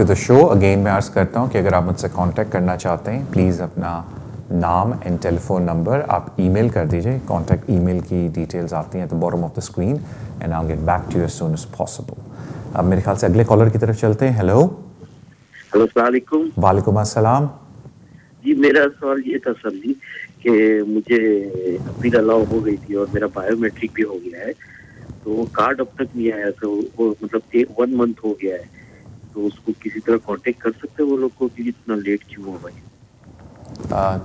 To the show again میں عرض کرتا ہوں کہ اگر آپ مجھ سے کانٹیکٹ کرنا چاہتے ہیں پلیز اپنا نام اینڈ ٹیلی فون نمبر آپ ای میل کر دیجیے کانٹیکٹ ای میل کی ڈیٹیلز آتی ہیں تو bottom of the screen and I get back to you soon as possible اب میرے خیال سے اگلے کالر کی طرف چلتے ہیں ہیلو ہلو السلام علیکم وعلیکم السلام جی میرا سوال یہ تھا سر جی کہ مجھے اپیل الاؤ ہو گئی تھی اور میرا بایو میٹرک بھی ہو گیا ہے تو وہ کارڈ اب تک نہیں آیا تو وہ مطلب ون منتھ ہو گیا ہے تو اس کو کسی طرح کانٹیکٹ کر سکتے وہ لوگ کو کہ اتنا لیٹ کیوں ہو بھائی؟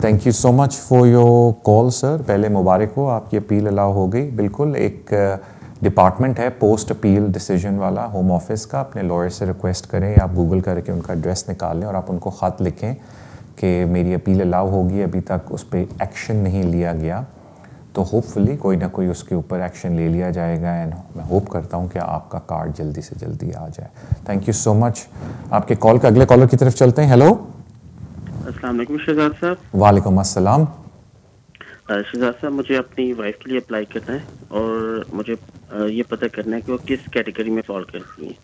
Thank you so much for your call sir پہلے مبارک ہو، آپ کی اپیل الاؤ ہو گئی. بالکل، ایک ڈپارٹمنٹ ہے پوسٹ اپیل ڈیسیجن والا ہوم آفس کا، اپنے لائر سے ریکویسٹ کریں یا آپ گوگل کر کے ان کا ایڈریس نکال لیں اور آپ ان کو خط لکھیں کہ میری اپیل الاؤ ہوگی، ابھی تک اس پہ ایکشن نہیں لیا گیا۔ تو ہوپ فلی کوئی نہ کوئی اس کے اوپر ایکشن لے لیا جائے گا اینڈ میں ہوپ کرتا ہوں کہ آپ کا کارڈ جلدی سے جلدی آ جائے۔ تھینک یو سو مچ آپ کے کال کا اگلے کالر کی طرف چلتے ہیں۔ ہیلو السلام علیکم شہزاد صاحب۔ وعلیکم السلام۔ شہزاد صاحب مجھے اپنی وائف کے لیے اپلائی کرنا ہے اور مجھے یہ پتہ کرنا ہے کہ وہ کس کیٹیگری میں فال کرتی ہیں۔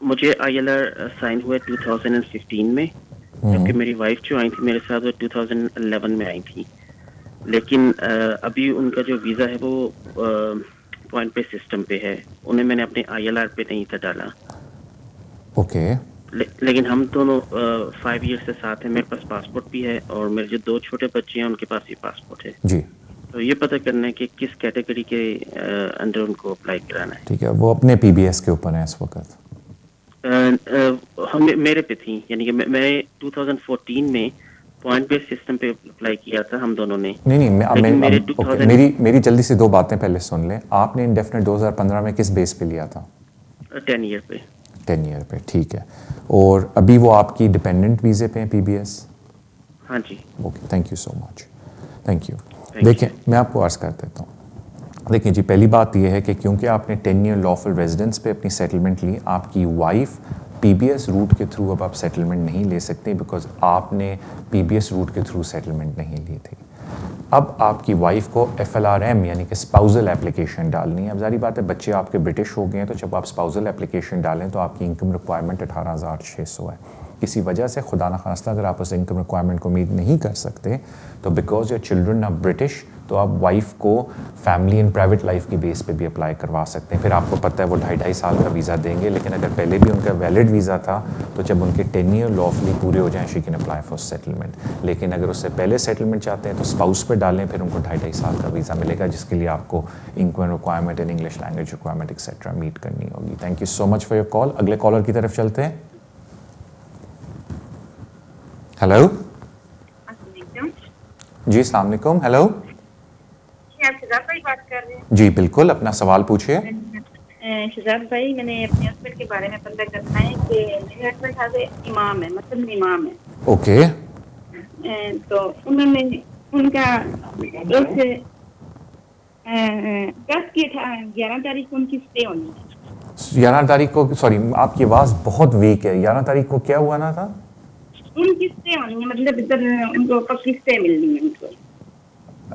مجھے آئی ایل آر سائن ہوئے ٹو تھاؤزینڈ اینڈ ففٹین میں۔ جبکہ میری وائف جو آئی تھی میرے ساتھ وہ ٹو تھاؤزینڈ الیون میں آئی تھی۔ لیکن ابھی ان کا جو ویزا ہے وہ پوائنٹ پہ سسٹم پہ ہے۔ انہیں میں نے اپنے آئی ایل آر پہ نہیں تھا ڈالا۔ اوکے۔ لیکن ہم دونوں فائیو ایئر سے ساتھ ہیں۔ میرے پاس پاسپورٹ بھی ہے اور میرے جو دو چھوٹے بچے ہیں ان کے پاس بھی پاسپورٹ ہے۔ جی۔ تو یہ پتہ کرنا ہے کہ کس کیٹیگری کے انڈر ان کو اپلائی کرانا ہے۔ ٹھیک ہے۔ وہ اپنے پی بی ایس کے اوپر ہیں اس وقت۔ ہم میرے پہ تھیں یعنی کہ میں ٹو تھاؤزینڈ فورٹین میں پوائنٹ بیس سسٹم پہ اپلائی کیا تھا ہم دونوں نے۔ نہیں نہیں میری میری جلدی سے دو باتیں پہلے سن لیں۔ آپ نے انڈیفینٹ دو ہزار پندرہ میں کس بیس پہ لیا تھا؟ ٹین ایئر پہ۔ ٹین ایئر پہ ٹھیک ہے۔ اور ابھی وہ آپ کی ڈپینڈنٹ ویزے پہ ہیں پی بی ایس ہاں جی۔ Okay thank you so much thank you دیکھیں میں آپ کو عرض کر دیتا ہوں۔ دیکھیں جی پہلی بات یہ ہے کہ کیونکہ آپ نے ٹین ایئر لافل ریزیڈنس پہ اپنی سیٹلمنٹ لی، آپ کی wife P B S route کے تھرو اب آپ سیٹلمنٹ نہیں لے سکتے بیکاز آپ نے پی بی ایس روٹ کے تھرو سیٹلمنٹ نہیں لی تھی۔ اب آپ کی وائف کو ایف ایل آر ایم یعنی کہ اسپاؤزل اپلیکیشن ڈالنی ہے۔ اب ظاہری بات ہے، بچے آپ کے برٹش ہو گئے ہیں تو جب آپ اسپاؤزل اپلیکیشن ڈالیں تو آپ کی انکم ریکوائرمنٹ اٹھارہ ہزار چھ سو ہے۔ کسی وجہ سے خدا نخواستہ اگر آپ اس انکم ریکوائرمنٹ کو میٹ نہیں کر سکتے تو because your children are British تو آپ وائف کو فیملی اینڈ پرائیویٹ لائف کی بیس پہ بھی اپلائی کروا سکتے ہیں۔ پھر آپ کو پتہ ہے وہ ڈھائی ڈھائی سال کا ویزا دیں گے لیکن اگر پہلے بھی ان کا ویلڈ ویزا تھا تو جب ان کے ٹین ایئر لافلی پورے ہو جائیں she can apply for settlement لیکن اگر اس سے پہلے سیٹلمنٹ چاہتے ہیں تو اسپاؤس پہ ڈالیں پھر ان کو ڈھائی ڈھائی سال کا ویزا ملے گا جس کے لیے آپ کو inquire requirement and English language requirement etcetera meet کرنی ہوگی۔ Thank you so much for your call اگلے کالر کی طرف چلتے ہیں۔ ہیلو جی السلام علیکم۔ ہیلو جی بالکل اپنا سوال پوچھیے شہزاد بھائی میں نے اپنے ہسبینڈ کے بارے میں پتہ کرنا ہے کہ میرے ہسبینڈ حاضر امام ہے مطلب امام ہے۔ اوکے۔ تو انہوں نے ان کا ایک دس کی گیارہ تاریخ کو ان کی اسٹے ہونی ہے گیارہ تاریخ کو سوری آپ کی آواز بہت ویک ہے۔ گیارہ تاریخ کو کیا ہوا نا تھا؟ ان کی اسٹے ہونی ہے مطلب ادھر ان کو پکی اسٹے ملنی ہے ان کو؟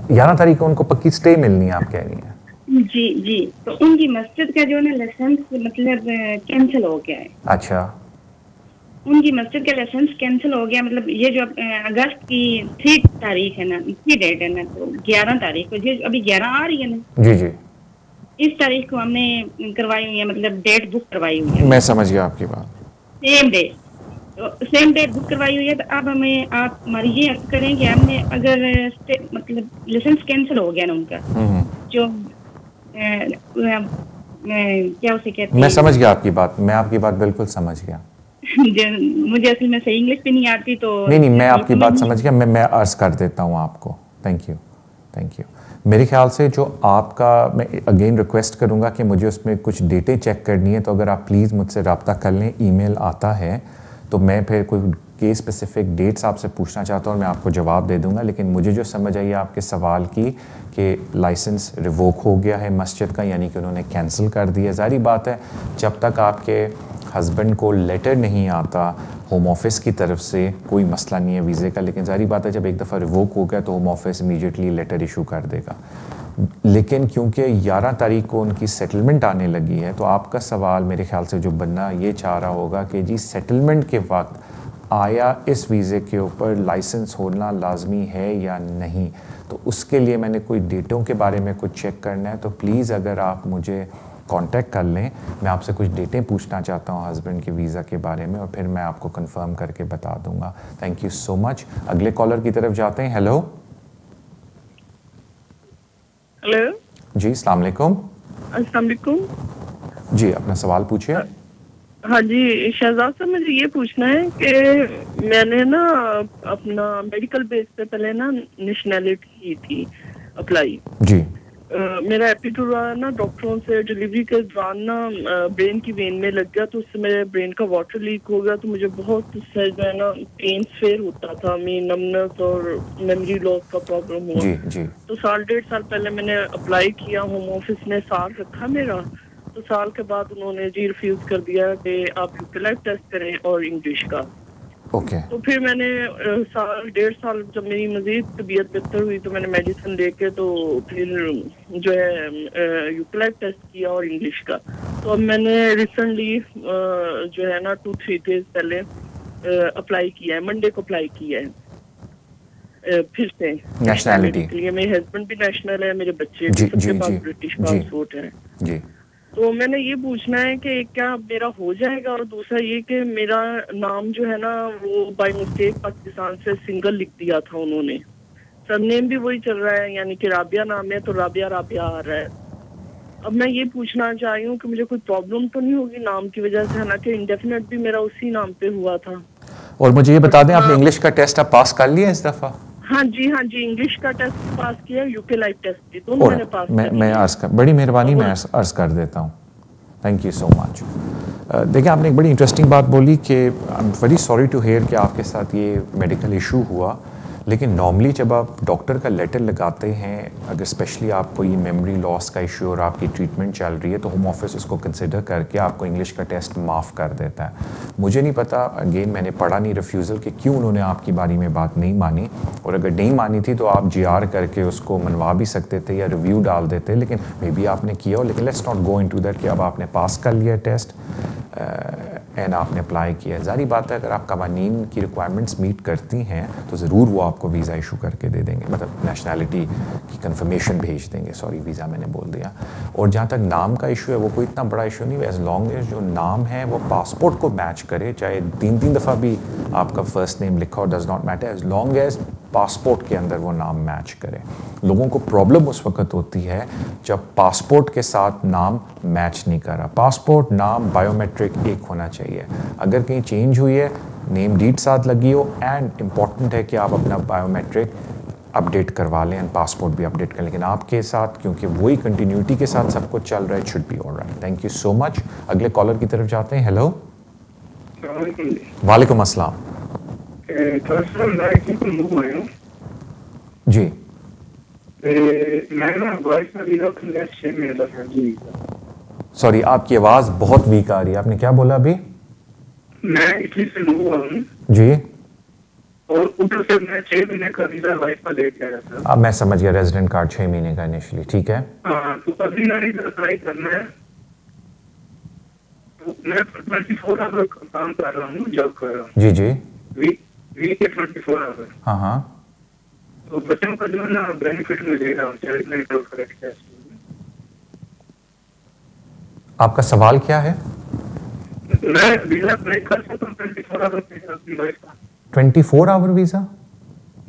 گیارہ تاریخ کو ان کو پکی اسٹے ملنی ہے آپ کہہ رہی ہیں۔ جی جی۔ تو ان کی مسجد کا جو ہے نا لائسنس مطلب کینسل ہو گیا ہے۔ اچھا۔ ان کی مسجد کا لائسنس کینسل ہو گیا مطلب یہ جو اگست کی تھری تاریخ ہے نا تھری ڈیٹ ہے نا تو گیارہ تاریخ کو جو ابھی گیارہ آ رہی ہے نا۔ جی جی۔ اس تاریخ کو ہم نے کروائی ہوئی ہے مطلب ڈیٹ بک کروائی ہوئی ہے۔ میں سمجھ گیا آپ کی بات۔ Same date same date book کروائی ہوئی ہے تو اب ہمیں آپ ہماری یہ عرض کریں کہ ہم نے اگر مطلب لائسنس کینسل ہو گیا نا ان کا جو کیا اسے کہتے میں سمجھ گیا آپ کی بات میں آپ کی بات بالکل سمجھ گیا۔ مجھے اصل میں صحیح انگلش بھی نہیں آتی تو نہیں نہیں میں آپ کی بات سمجھ گیا میں میں عرض کر دیتا ہوں آپ کو۔ تھینک یو تھینک یو میرے خیال سے جو آپ کا میں اگین ریکویسٹ کروں گا کہ مجھے اس میں کچھ ڈیٹیں چیک کرنی ہے تو اگر آپ پلیز مجھ سے رابطہ کر لیں ای میل آتا ہے۔ تو میں پھر کوئی کیس اسپیسیفک ڈیٹس آپ سے پوچھنا چاہتا ہوں اور میں آپ کو جواب دے دوں گا، لیکن مجھے جو سمجھ آئی آپ کے سوال کی کہ لائسنس ریووک ہو گیا ہے مسجد کا یعنی کہ انہوں نے کینسل کر دیا ظاہری بات ہے، جب تک آپ کے ہسبینڈ کو لیٹر نہیں آتا ہوم آفس کی طرف سے، کوئی مسئلہ نہیں ہے ویزے کا، لیکن ظاہری بات ہے جب ایک دفعہ ریووک ہو گیا تو home office immediately letter issue کر دے گا۔ لیکن کیونکہ گیارہ تاریخ کو ان کی سیٹلمنٹ آنے لگی ہے، تو آپ کا سوال میرے خیال سے جو بننا یہ چاہ رہا ہوگا کہ جی سیٹلمنٹ کے وقت آیا اس ویزے کے اوپر لائسنس ہونا لازمی ہے یا نہیں؟ تو اس کے لیے میں نے کوئی ڈیٹوں کے بارے میں کچھ چیک کرنا ہے، تو پلیز اگر آپ مجھے کانٹیکٹ کر لیں، میں آپ سے کچھ ڈیٹیں پوچھنا چاہتا ہوں ہسبینڈ کے ویزا کے بارے میں، اور پھر میں آپ کو کنفرم کر کے بتا دوں گا۔ تھینک یو سو مچ اگلے کالر کی طرف جاتے ہیں۔ ہیلو ہلو جی السلام علیکم۔ السلام علیکم۔ جی اپنا سوال پوچھیے۔ ہاں جی شہزاد صاحب مجھے یہ پوچھنا ہے کہ میں نے نا اپنا میڈیکل بیس پہ پہلے نا نیشنلٹی کی تھی اپلائی جی۔ میرا ایپیٹور نا ڈاکٹروں سے ڈلیوری کے دوران نا برین کی وین میں لگ گیا تو اس سے میرے برین کا واٹر لیک ہو گیا تو مجھے بہت جو ہے نا پین فیر ہوتا تھا۔ می نمنس اور میموری لاس کا پرابلم ہوا۔ جی جی۔ تو سال ڈیڑھ سال پہلے میں نے اپلائی کیا ہوم آفس نے سال رکھا میرا۔ تو سال کے بعد انہوں نے جی ریفیوز کر دیا کہ آپ یوکلائف ٹیسٹ کریں اور انگلش کا۔ اوکے۔ تو پھر میں نے سال ڈیڑھ سال جب میری مزید طبیعت بہتر ہوئی تو میں نے میڈیسن لے کے تو پھر جو ہے یوکلائف ٹیسٹ کیا اور انگلش کا۔ تو اب میں نے ریسنٹلی جو ہے نا ٹو تھری ڈیز پہلے اپلائی کیا ہے۔ منڈے کو اپلائی کیا ہے۔ پھر سے۔ نیشنلٹی کے لیے میرے ہسبینڈ بھی نیشنل ہے میرے بچے بھی سب جی، کے پاس جی، برٹش جی۔ پاسپورٹ ہے جی۔ تو میں نے یہ پوچھنا ہے کہ کیا میرا ہو جائے گا؟ اور دوسرا یہ کہ میرا نام جو ہے نا وہ بائی مسٹیک پاکستان سے سنگل لکھ دیا تھا انہوں نے۔ سر نیم بھی وہی چل رہا ہے یعنی کہ رابعہ نام ہے تو رابعہ رابعہ آ رہا ہے۔ اب میں یہ پوچھنا چاہ رہی ہوں کہ مجھے کوئی پرابلم تو نہیں ہوگی نام کی وجہ سے حالانکہ انڈیفینٹ بھی میرا اسی نام پہ ہوا تھا۔ اور مجھے یہ بتا دیں آپ نے انگلش کا ٹیسٹ آپ پاس کر لیا اس دفعہ؟ ہاں جی ہاں جی انگلش کا ٹیسٹ پاس کیا یو کے لائف ٹیسٹ بھی دونوں میں نے پاس میں۔ عرض کر بڑی مہربانی میں عرض عرض کر دیتا ہوں۔ تھینک یو سو مچ دیکھیں آپ نے ایک بڑی انٹرسٹنگ بات بولی کہ I am very sorry to hear کہ آپ کے ساتھ یہ میڈیکل ایشو ہوا۔ لیکن نارملی جب آپ ڈاکٹر کا لیٹر لگاتے ہیں، اگر اسپیشلی آپ کو یہ میموری لاس کا ایشو اور آپ کی ٹریٹمنٹ چل رہی ہے، تو ہوم آفس اس کو کنسیڈر کر کے آپ کو انگلش کا ٹیسٹ معاف کر دیتا ہے۔ مجھے نہیں پتا اگین میں نے پڑھا نہیں ریفیوزل کہ کیوں انہوں نے آپ کی باری میں بات نہیں مانی۔ اور اگر نہیں مانی تھی تو آپ جی آر کر کے اس کو منوا بھی سکتے تھے یا ریویو ڈال دیتے، لیکن مے بی آپ نے کیا۔ ہو لیکن let's not go into that کہ اب آپ نے پاس کر لیا ٹیسٹ اینڈ آپ نے اپلائی کیا ہے۔ ظاہری بات ہے، اگر آپ قوانین کی ریکوائرمنٹس میٹ کرتی ہیں، تو ضرور وہ آپ کو ویزا ایشو کر کے دے دیں گے۔ مطلب نیشنلٹی کی کنفرمیشن بھیج دیں گے۔ سوری ویزا میں نے بول دیا۔ اور جہاں تک نام کا ایشو ہے، وہ کوئی اتنا بڑا ایشو نہیں۔ ایز لانگ ایز جو نام ہے، وہ پاسپورٹ کو میچ کرے، چاہے تین تین دفعہ بھی آپ کا فرسٹ نیم لکھا ہو does not matter as long as passport کے اندر وہ نام میچ کرے۔ لوگوں کو پرابلم اس وقت ہوتی ہے جب پاسپورٹ کے ساتھ نام میچ نہیں کر رہا۔ پاسپورٹ نام بایو میٹرک ایک ہونا چاہیے۔ اگر کہیں چینج ہوئی ہے نیم ڈیٹ ساتھ لگی ہو اینڈ امپورٹنٹ ہے کہ آپ اپنا بایو میٹرک اپڈیٹ کروا لیں اینڈ پاسپورٹ بھی اپڈیٹ کریں۔ لیکن آپ کے ساتھ کیونکہ وہی کنٹینیوٹی کے ساتھ سب کچھ چل رہا ہے should be right thank you so much اگلے کالر کی طرف جاتے ہیں۔ ہیلو وعلیکم السلام۔ جی۔ ویزا سوری آپ کی آواز بہت ویک آ رہی ہے۔ آپ نے کیا بولا ابھی؟ میں اٹلی سے ہوا ہوں۔ جی۔ اور ادھر سے میں چھ مہینے کا ویزا وائف کا لے کے آیا تھا۔ اب میں سمجھ گیا ریزیڈنٹ کارڈ چھ مہینے کا انیشلی ٹھیک ہے؟ ہاں تو ابھی میں ادھر اپلائی کرنا ہے۔ میں ٹوینٹی فور آور کام کر رہا ہوں جاب کر رہا ہوں۔ جی جی۔ ویک ٹوینٹی فور آور ہاں ہاں تو بچوں کا جو ہے نا بینیفٹ میں لے رہا ہوں چالیس منٹ اور کریکٹ ٹیسٹ آپ کا سوال کیا ہے میں ویزا اپلائی کر سکتا ہوں ٹوینٹی فور آور کے اپنی وائف کا twenty four hour visa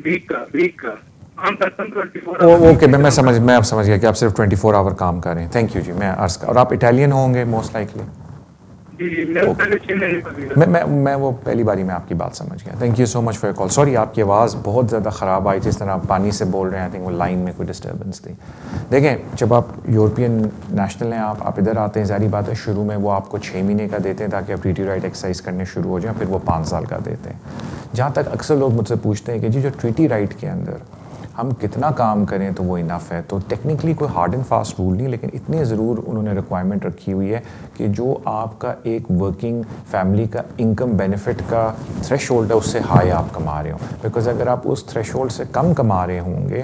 week کا ویک کا عام کرتا ہوں ٹوینٹی فور اوکے میں میں سمجھ میں اب سمجھ گیا کہ آپ صرف ٹوینٹی فور آور کام کر رہے ہیں تھینک یو جی میں اور آپ اٹیلین ہوں گے موسٹ لائکلی میں میں میں وہ پہلی باری میں آپ کی بات سمجھ گیا۔ Thank you so much for call sorry آپ کی آواز بہت زیادہ خراب آئی جس طرح آپ پانی سے بول رہے ہیں آئی تھنک وہ لائن میں کوئی ڈسٹربنس تھی۔ دیکھیں، جب آپ یورپین نیشنل ہیں، آپ آپ ادھر آتے ہیں، ظاہری بات ہے شروع میں وہ آپ کو چھ مہینے کا دیتے ہیں تاکہ آپ ٹریٹی رائٹ ایکسرسائز کرنے شروع ہو جائیں، پھر وہ پانچ سال کا دیتے ہیں۔ جہاں تک اکثر لوگ مجھ سے پوچھتے ہیں کہ جی جو ٹریٹی رائٹ کے اندر ہم کتنا کام کریں تو وہ انف ہے۔ تو ٹیکنیکلی کوئی ہارڈ اینڈ فاسٹ رول نہیں، لیکن اتنی ضرور انہوں نے ریکوائرمنٹ رکھی ہوئی ہے کہ جو آپ کا ایک ورکنگ فیملی کا انکم بینیفٹ کا تھریش ہولڈ ہے، اس سے ہائی آپ کما رہے ہوں۔ بیکاز اگر آپ اس تھریش ہولڈ سے کم کما رہے ہوں گے،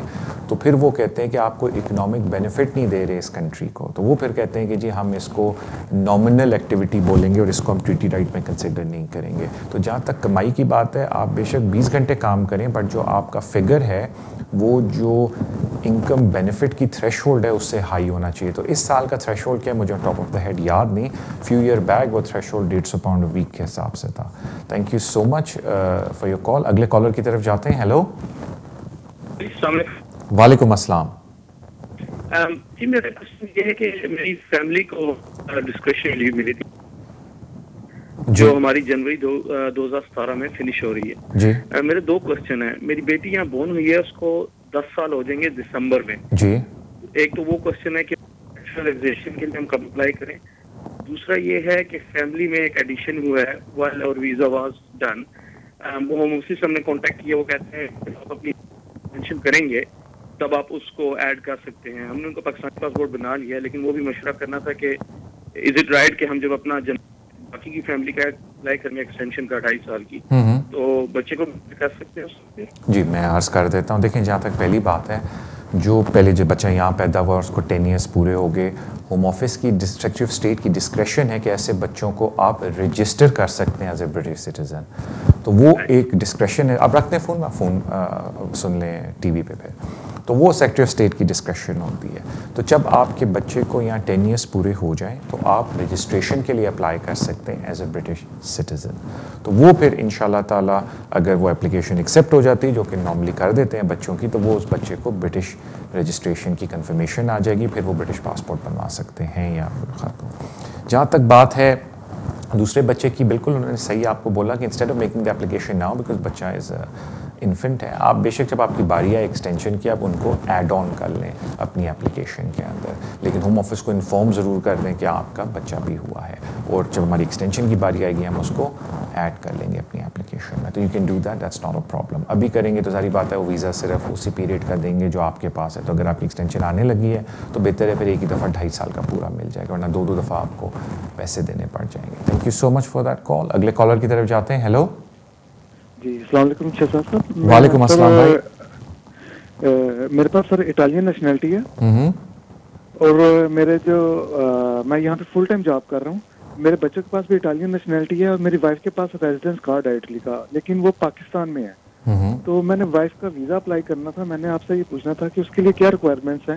تو پھر وہ کہتے ہیں کہ آپ کو اکنامک بینیفٹ نہیں دے رہے اس کنٹری کو۔ تو وہ پھر کہتے ہیں کہ جی ہم اس کو نامنل ایکٹیویٹی بولیں گے اور اس کو ہم ٹریٹی رائٹ میں کنسیڈر نہیں کریں گے۔ تو جہاں تک کمائی کی بات ہے، آپ بے شک بیس گھنٹے کام کریں بٹ جو آپ کا فگر ہے وہ جو انکم بینیفٹ کی تھریش ہولڈ ہے اس سے ہائی ہونا چاہیے۔ تو اس سال کا تھریش ہولڈ کیا مجھے ٹاپ آف دا ہیڈ یاد نہیں۔ فیو ایئر بیک وہ تھریش ہولڈ ڈیڑھ سو پاؤنڈ ویک کے حساب سے تھا۔ Thank you so much for your call اگلے کالر کی طرف جاتے ہیں۔ ہیلو وعلیکم السلام۔ جی میرا کوشچن یہ ہے کہ میری فیملی کو ڈسکشن ملی تھی۔ جو ہماری جنوری دو ہزار ستارہ میں فنش ہو رہی ہے۔ جی۔ میرے دو کوشچن ہیں۔ میری بیٹی یہاں بورن ہوئی ہے اس کو دس سال ہو جائیں گے دسمبر میں۔ جی۔ ایک تو وہ کوشچن ہے کہ کے لیے ہم کب اپلائی کریں۔ دوسرا یہ ہے کہ فیملی میں ایک ایڈیشن ہوا ہے وائل اور ویزا واز ڈن وہ ہوم آفس ہم نے کانٹیکٹ کیا وہ کہتے ہیں آپ اپنی مینشن کریں گے تب آپ اس کو ایڈ کر سکتے ہیں۔ ہم نے ان کو پاکستانی پاسپورٹ بنا لیا لیکن وہ بھی مشورہ کرنا تھا کہ از اٹ رائٹ کہ ہم جب اپنا جن باقی کی فیملی کا اپلائی کریں گے ایکسٹینشن کا ڈھائی سال کی۔ تو بچے کو کر سکتے ہیں جی میں عرض کر دیتا ہوں دیکھیں جہاں تک پہلی بات ہے جو پہلے جو بچہ یہاں پیدا ہوا اس کو ٹین ایئرس پورے ہو گئے ہوم آفس کی ڈسٹرکٹیو اسٹیٹ کی ڈسکریشن ہے کہ ایسے بچوں کو آپ رجسٹر کر سکتے ہیں ایز اے برٹش سٹیزن تو وہ ایک ڈسکریشن ہے۔ آپ رکھتے ہیں فون میں فون سن لیں ٹی وی پہ پھر۔ تو وہ سیکٹر اسٹیٹ کی ڈسکشن ہوتی ہے۔ تو جب آپ کے بچے کو یہاں ٹین ایئرس پورے ہو جائیں، تو آپ رجسٹریشن کے لیے اپلائی کر سکتے ہیں ایز اے برٹش سٹیزن تو وہ پھر ان شاء اللہ تعالیٰ اگر وہ اپلیکیشن ایکسیپٹ ہو جاتی ہے جو کہ نارملی کر دیتے ہیں بچوں کی، تو وہ اس بچے کو برٹش رجسٹریشن کی کنفرمیشن آ جائے گی، پھر وہ برٹش پاسپورٹ بنوا سکتے ہیں یا خاتون جہاں تک بات ہے، دوسرے بچے کی بالکل انہوں نے صحیح آپ کو بولا کہ instead of making the application now because بچہ از انفنٹ ہے آپ بے شک جب آپ کی باری آئے ایکسٹینشن کی، آپ ان کو ایڈ آن کر لیں اپنی اپلیکیشن کے اندر۔ لیکن ہوم آفس کو انفارم ضرور کر دیں کہ آپ کا بچہ بھی ہوا ہے۔ اور جب ہماری ایکسٹینشن کی باری آئے گی، ہم اس کو ایڈ کر لیں گے اپنی اپلیکیشن میں۔ تو you can do that that's not a problem ابھی کریں گے تو ساری بات ہے، وہ ویزا صرف اسی پیریڈ کا دیں گے جو آپ کے پاس ہے۔ تو اگر آپ کی ایکسٹینشن آنے لگی ہے، تو بہتر ہے پھر ایک ہی دفعہ ڈھائی سال کا پورا مل جائے گا، ورنہ دو دو دفعہ آپ کو پیسے دینے پڑ جائیں گے۔ Thank you so much for that call اگلے کالر کی طرف جاتے ہیں۔ ہیلو جی السلام علیکم شہزاد صاحب وعلیکم السلام بھائی۔ میرے پاس سر اٹالین نیشنلٹی ہے۔ اور میرے جو میں یہاں پہ فل ٹائم جاب کر رہا ہوں۔ میرے بچے کے پاس بھی اٹالین نیشنلٹی ہے اور میری وائف کے پاس ریزیڈنس کارڈ ہے اٹلی کا لیکن وہ پاکستان میں ہے۔ تو میں نے وائف کا ویزا اپلائی کرنا تھا میں نے آپ سے یہ پوچھنا تھا کہ اس کے لیے کیا ریکوائرمنٹس ہیں؟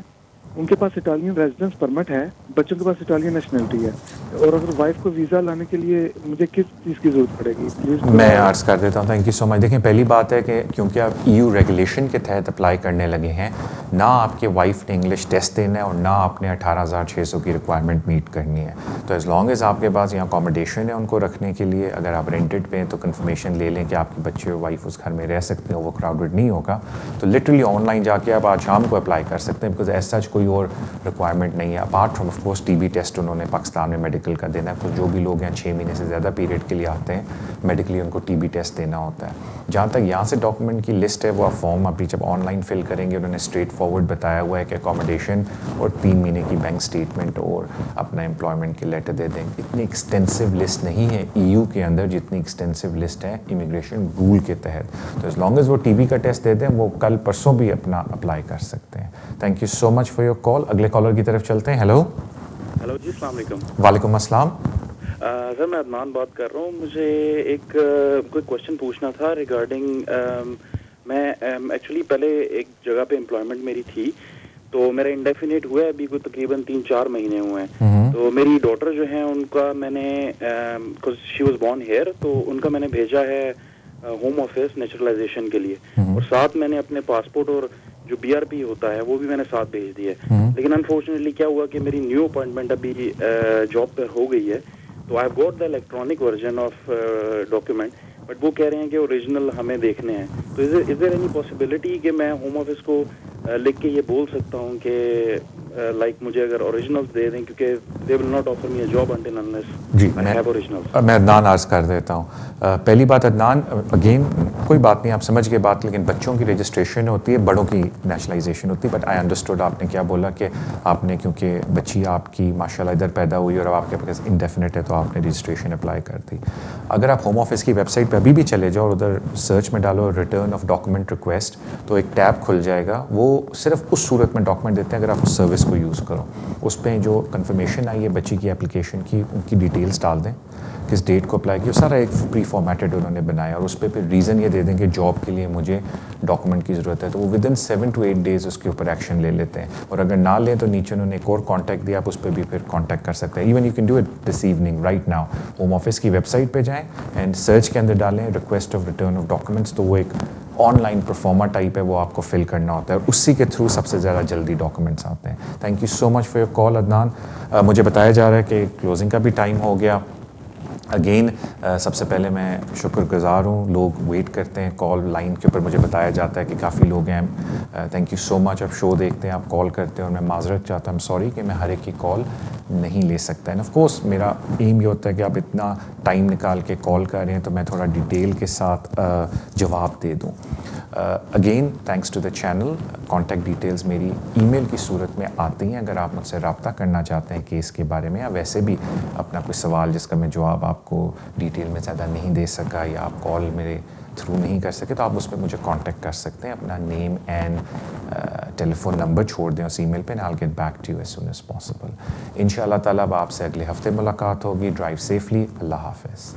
ان کے پاس اٹالین ریزیڈنس پرمٹ ہے، بچوں کے پاس اٹالین نیشنلٹی ہے۔ اور اگر وائف کو ویزا لانے کے لیے مجھے کس چیز کی ضرورت پڑے گی؟ پلیز میں عرض کر دیتا ہوں تھینک یو سو مچ دیکھیں، پہلی بات ہے کہ کیونکہ آپ ای یو ریگولیشن کے تحت اپلائی کرنے لگے ہیں، نہ آپ کے وائف نے انگلش ٹیسٹ دینا ہے اور نہ آپ نے اٹھارہ ہزار چھ سو کی ریکوائرمنٹ میٹ کرنی ہے۔ تو ایز لانگ ایز آپ کے پاس یہاں اکاموڈیشن ہے ان کو رکھنے کے لیے، اگر آپ رینٹڈ پہ ہیں تو کنفرمیشن لے لیں کہ آپ کے بچے اور وائف اس گھر میں رہ سکتے ہیں، وہ کراؤڈڈ نہیں ہوگا۔ تو لٹرلی آن لائن جا کے آپ آج شام کو اپلائی کر سکتے ہیں بیکاز ایز سچ کوئی کوئی اور ریکوائرمنٹ نہیں ہے. Apart from of course T B test انہوں نے پاکستان میں میڈیکل کا دینا ہے، تو جو بھی لوگ یہاں چھ مہینے سے زیادہ پیریڈ کے لیے آتے ہیں میڈیکلی ان کو ٹی بی ٹیسٹ دینا ہوتا ہے. جہاں تک یہاں سے ڈاکومنٹ کی لسٹ ہے، وہ آپ فارم ابھی جب آن لائن فل کریں گے، انہوں نے اسٹریٹ فارورڈ بتایا ہوا ہے کہ اکاموڈیشن اور تین مہینے کی بینک اسٹیٹمنٹ اور اپنا امپلائمنٹ کے لیٹر دے دیں۔ اتنی ایکسٹینسو لسٹ نہیں ہے ای یو کے اندر، جتنی ایکسٹینسو لسٹ ہے امیگریشن رول کے تحت۔ تو ایز لانگ ایز وہ ٹی بی کا ٹیسٹ دے دیں، وہ کل پرسوں بھی اپنا اپلائی کر سکتے ہیں۔ Thank you so much for your call اگلے کالر کی طرف چلتے ہیں. ہیلو ہلو جی السلام علیکم۔ وعلیکم السلام۔ سر میں عدنان بات کر رہا ہوں۔ مجھے ایک کوئی کوشچن پوچھنا تھا ریگارڈنگ میں ایکچولی پہلے ایک جگہ پہ امپلائمنٹ میری تھی۔ تو میرا انڈیفینیٹ ہوا ہے ابھی کوئی تقریباً تین چار مہینے ہوئے ہیں۔ تو میری ڈاٹر جو ہیں ان کا میں نے شی واز بورن ہیئر تو ان کا میں نے بھیجا ہے ہوم آفس نیچرلائزیشن کے لیے۔ اور ساتھ میں نے اپنے پاسپورٹ اور جو بی آر پی ہوتا ہے وہ بھی میں نے ساتھ بھیج دیا ہے. لیکن انفارچونیٹلی کیا ہوا کہ میری نیو اپوائنٹمنٹ ابھی جاب پر ہو گئی ہے. تو I got the electronic version of document but وہ کہہ رہے ہیں کہ اوریجنل ہمیں دیکھنے ہیں. تو از دیر اینی پاسبلٹی کہ میں ہوم آفس کو لکھ کے یہ بول سکتا ہوں کہ لائک مجھے اگر اوریجنل دے دیں کیونکہ they will not offer me a job until unless جی میں میں عدنان عرض کر دیتا ہوں۔ پہلی بات عدنان اگین کوئی بات نہیں آپ سمجھ گئے بات لیکن بچوں کی رجسٹریشن ہوتی ہے بڑوں کی نیشنلائزیشن ہوتی ہے۔ بٹ آئی انڈرسٹوڈ آپ نے کیا بولا کہ آپ نے کیونکہ بچی آپ کی ماشاء اللہ ادھر پیدا ہوئی اور آپ کے پاس انڈیفینٹ ہے تو آپ نے رجسٹریشن اپلائی کر دی۔ اگر آپ ہوم آفس کی ویب سائٹ پہ ابھی بھی چلے جاؤ اور ادھر سرچ میں ڈالو ریٹرن آف ڈاکومنٹ ریکویسٹ تو ایک ٹیب کھل جائے گا۔ وہ صرف اس صورت میں ڈاکومنٹ دیتے ہیں اگر آپ اس سروس کو یوز کرو۔ اس پہ جو کنفرمیشن آئی ہے بچی کی اپلیکیشن کی، ان کی ڈیٹیلس ڈال دیں۔ کس ڈیٹ کو اپلائی کیا، سارا ایک پری فارمیٹڈ انہوں نے بنایا اور اس پہ پھر ریزن یہ دے دیں کہ جاب کے لیے مجھے ڈاکومنٹ کی ضرورت ہے۔ تو وہ within seven to eight days اس کے اوپر ایکشن لے لیتے ہیں۔ اور اگر نہ لیں تو نیچے انہوں نے ایک اور کانٹیکٹ دیا، آپ اس پہ بھی پھر کانٹیکٹ کر سکتے ہیں۔ Even you can do it this evening right now home office کی ویب سائٹ پہ جائیں اینڈ سرچ کے اندر ڈالیں request of return of documents تو وہ ایک آن لائن پرفارما ٹائپ ہے، وہ آپ کو فل کرنا ہوتا ہے۔ اور اسی کے تھرو سب سے زیادہ جلدی ڈاکومنٹس آتے ہیں۔ Thank you so much for your call Adnan. مجھے بتایا جا رہا ہے کہ کلوزنگ کا بھی ٹائم ہو گیا۔ اگین uh, سب سے پہلے میں شکر گزار ہوں۔ لوگ ویٹ کرتے ہیں کال لائن کے اوپر مجھے بتایا جاتا ہے کہ کافی لوگ ہیں۔ تھینک یو سو مچ آپ شو دیکھتے ہیں، آپ کال کرتے ہیں اور میں معذرت چاہتا ہوں۔ سوری کہ میں ہر ایک کی کال نہیں لے سکتا۔ اینڈ آف کورس میرا ایم یہ ہوتا ہے کہ آپ اتنا ٹائم نکال کے کال کر رہے ہیں تو میں تھوڑا ڈیٹیل کے ساتھ uh, جواب دے دوں۔ Again thanks to the channel contact details میری ای میل کی صورت میں آتی ہیں اگر آپ مجھ سے رابطہ کرنا چاہتے ہیں کیس کے بارے میں یا ویسے بھی اپنا کوئی سوال جس کا میں جواب آپ کو ڈیٹیل میں زیادہ نہیں دے سکا یا آپ کال میرے تھرو نہیں کر سکے تو آپ اس پہ مجھے کانٹیکٹ کر سکتے ہیں اپنا name and telephone number چھوڑ دیں اس ای میل پہ I'll get back to you as soon as possible ان شاء اللہ تعالیٰ اب آپ سے اگلے ہفتے ملاقات ہوگی ڈرائیو سیفلی اللہ حافظ